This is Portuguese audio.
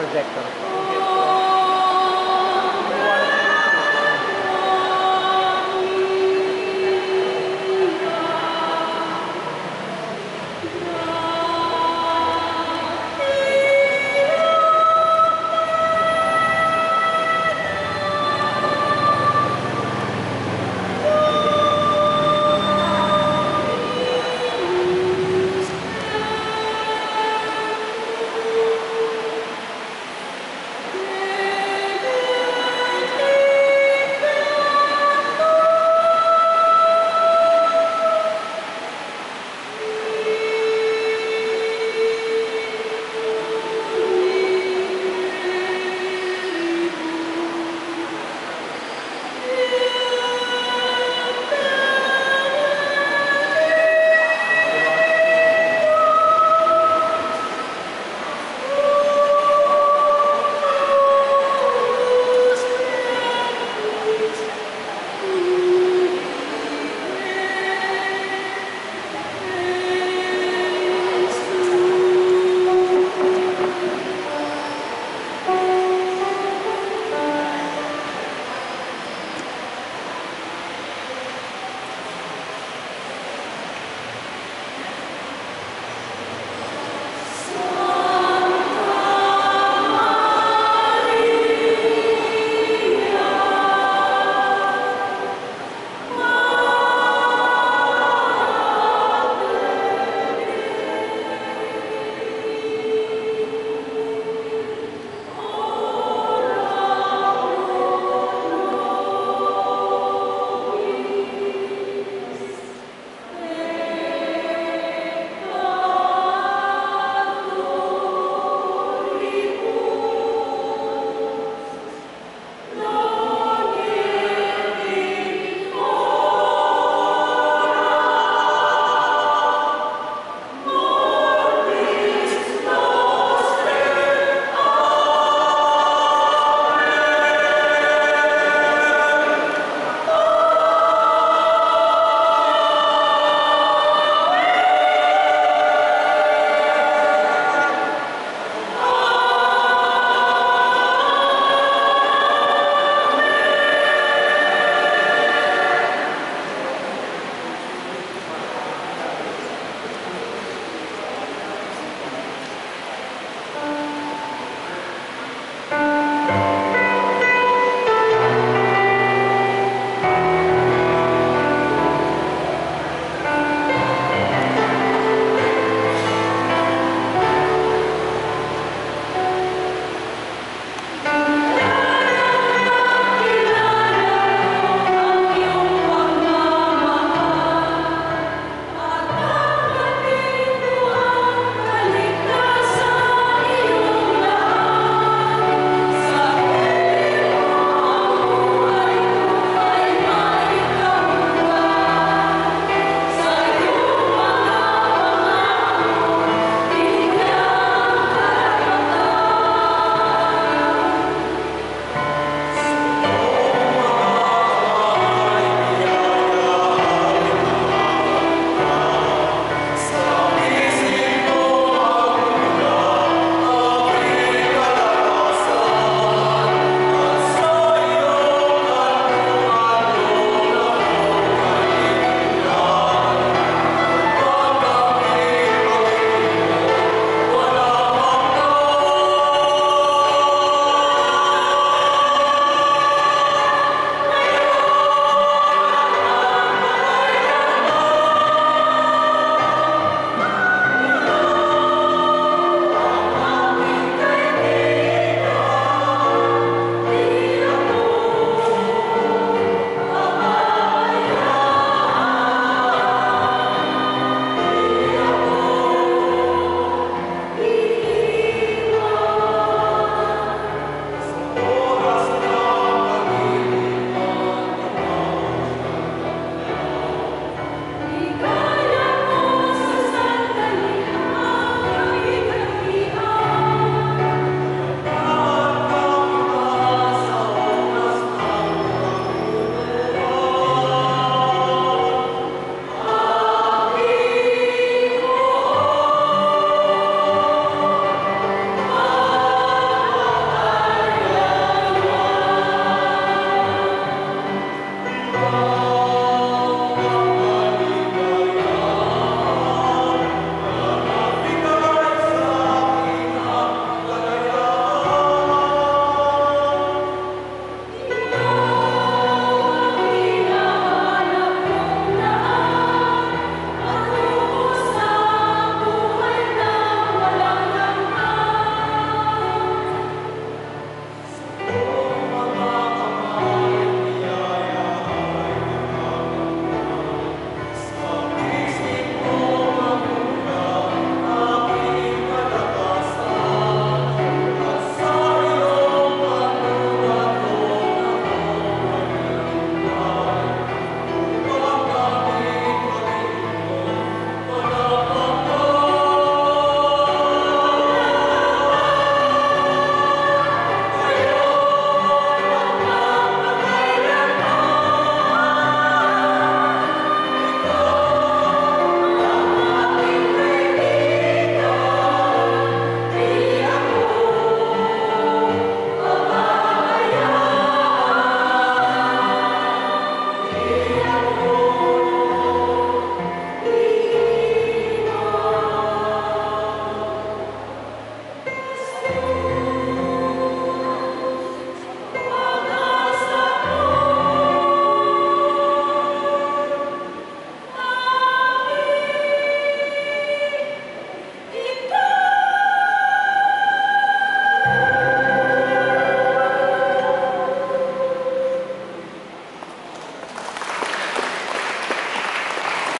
projector.